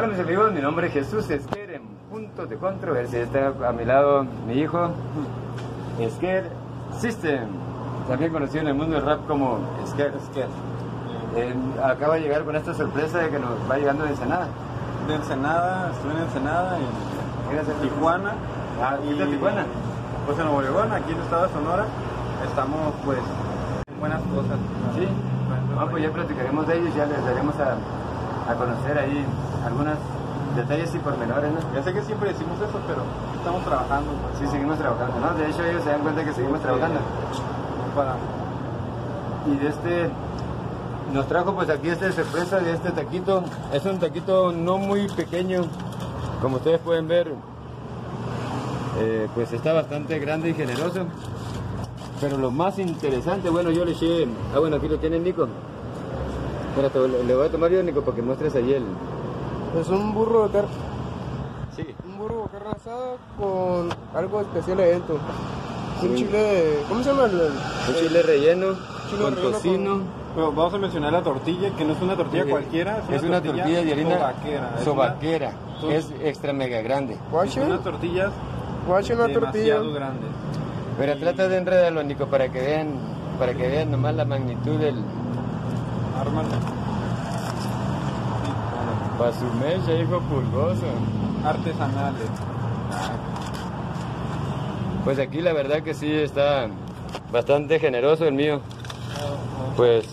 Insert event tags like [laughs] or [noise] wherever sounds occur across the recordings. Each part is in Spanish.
Hola mis amigos, mi nombre es Jesús Esquer en Puntos de Controversia. Está a mi lado mi hijo Esquer System, también conocido en el mundo del rap como Esquer. Eh, acaba de llegar con esta sorpresa de que nos va llegando de Ensenada. De Ensenada, estuve en Ensenada, en Tijuana. Ah, ¿y de Tijuana? Pues en Nuevo León, aquí en el estado de Sonora, estamos pues en buenas cosas. Sí, ah, pues ya platicaremos de ellos, ya les daremos a, a conocer ahí algunos detalles y pormenores, ¿no? Ya sé que siempre decimos eso, pero estamos trabajando. pues. Sí, seguimos trabajando, ¿no? De hecho ellos se dan cuenta que seguimos trabajando. Para... Y de este, nos trajo pues aquí esta sorpresa de este taquito. Es un taquito no muy pequeño, como ustedes pueden ver, eh, pues está bastante grande y generoso. Pero lo más interesante, bueno, yo le eché, ah bueno, aquí lo tiene Nico. Le le voy a tomar yo Nico para que muestres ahí el... Es un burro de carne. Sí, Un burro de carne asada con algo especial adentro. Un chile de. ¿Cómo se llama? El, el- un chile relleno Chile con relleno tocino. Pero vamos a mencionar la tortilla, que no es una tortilla Sí, cualquiera, Es una tortilla de harina sobaquera. Es sobaquera. una- Es extra mega grande. guache, Unas tortillas guache una tortilla. demasiado grandes. Pero trata de enredarlo, Nico, para que vean, para que vean nomás la magnitud del... Ármalo. Para su mecha, hijo pulgoso. Artesanales. Pues aquí la verdad que sí está bastante generoso el mío. Pues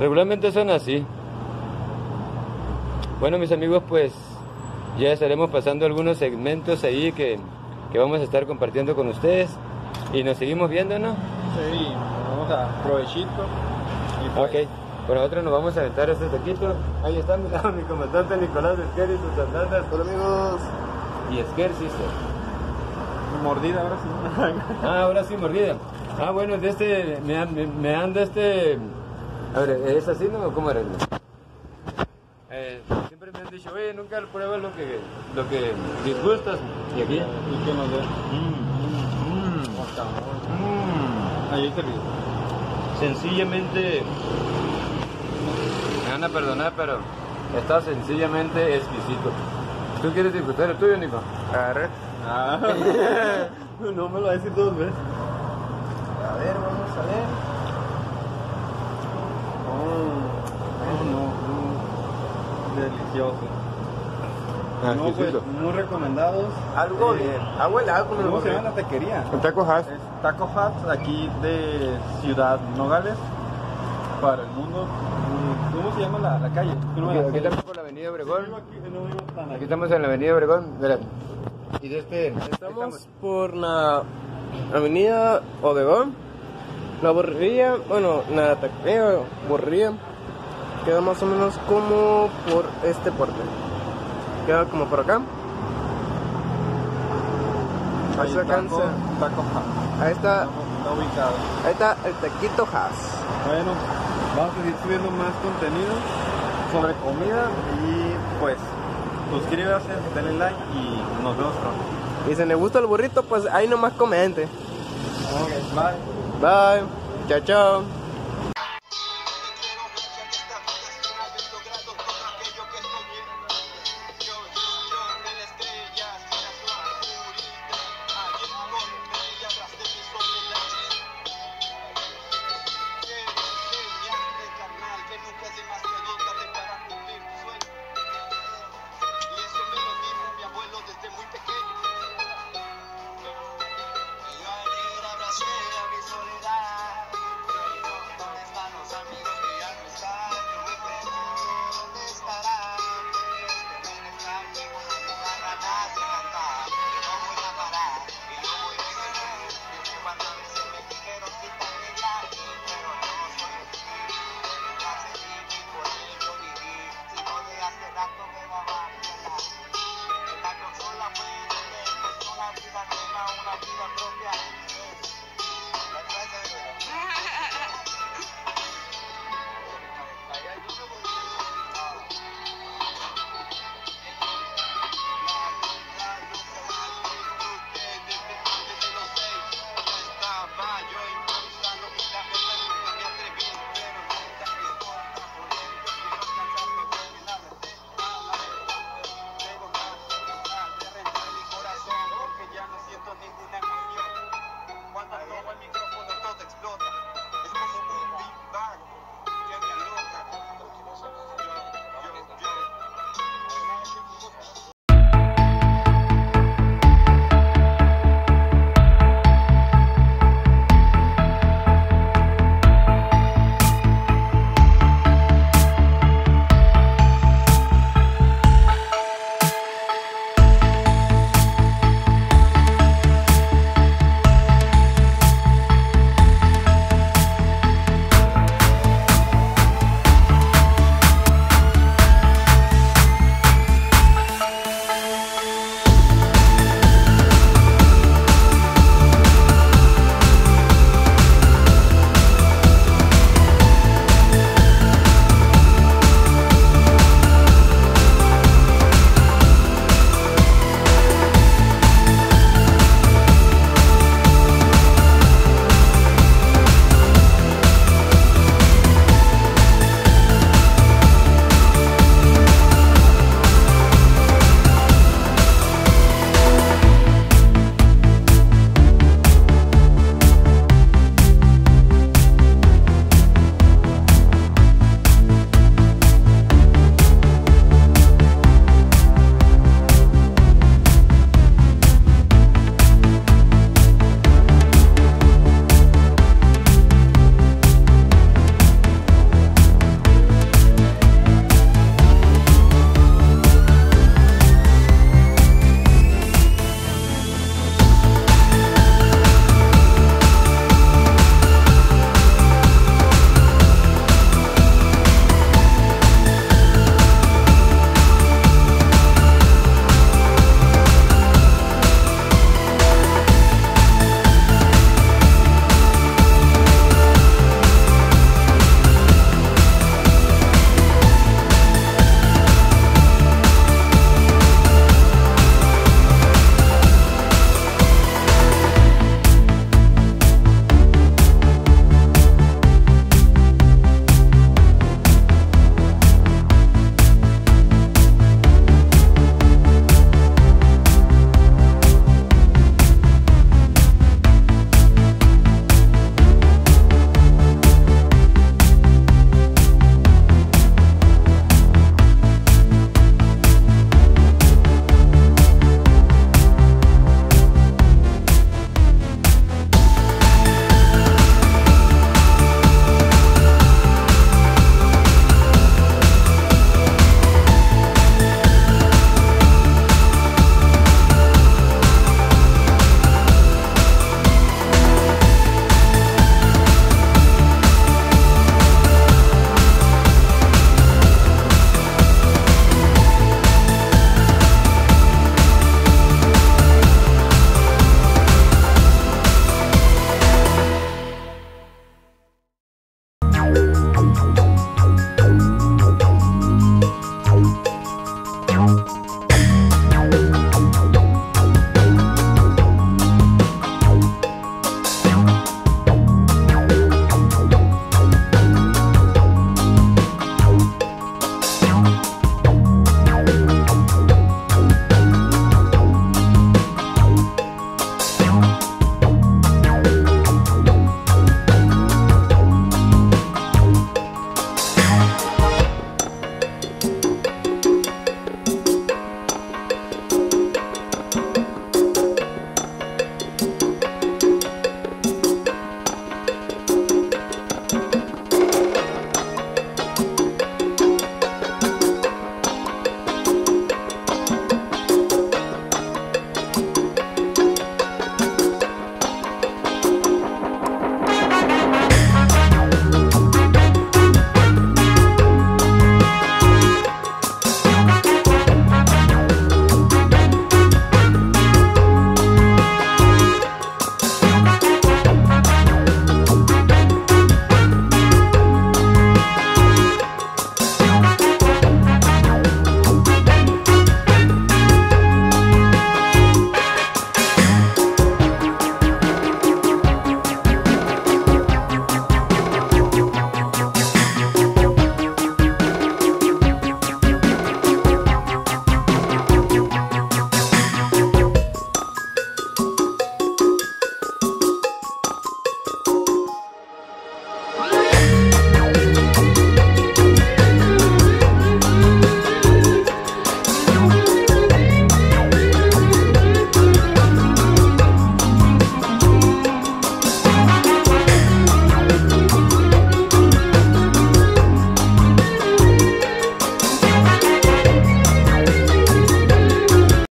regularmente son así. Bueno mis amigos, pues ya estaremos pasando algunos segmentos ahí que, que vamos a estar compartiendo con ustedes. Y nos seguimos viendo, ¿no? Sí, vamos a provechito. Y pues, Ok, pues nosotros nos vamos a aventar este taquito. Ahí está mi, mi comandante Nicolás Esquer y sus andanzas. Hola amigos. Y Esquer Sister. Mordida ahora sí. [laughs] Ah, ahora sí, mordida. Ah, bueno, de este, me, me, me anda este... A ver, ¿es así, no? ¿Cómo era? Eh, siempre me han dicho, oye, nunca pruebas lo que, lo que disgustas. Y aquí... Y que nos dé. Mm, mm, Ahí te. Sencillamente... Van a perdonar, pero está sencillamente exquisito. ¿Tú quieres disfrutar el tuyo, Nico? Agarre. Ah. [laughs] no me lo va a decir dos veces. A ver, vamos a ver. Oh, no, no. Delicioso. Ah, no, pues, muy recomendados. Algo Eh, bien. Helada con el ¿Cómo se llama la taquería? Un taco has. Es Taco Hut, aquí de Ciudad Nogales, para el mundo. ¿Cómo se llama la, la calle? Aquí, estamos por la avenida Obregón. Aquí, estamos en la avenida Obregón. Mira. Y de este. Estamos por la avenida Odegón. La borrería, bueno, la taquería, borrería, queda más o menos como por este puerto. Queda como por acá. Ahí se alcanza. Taco, Taco Hut. Ahí está, Está ubicado. ahí está el taquito Haas. Bueno, vamos a seguir subiendo más contenido sobre comida y pues suscríbase, denle like y nos vemos pronto. Y si les gusta el burrito, pues ahí nomás comente. Ok, bye. Bye. Chao, chao. una vida nueva, una vida propia.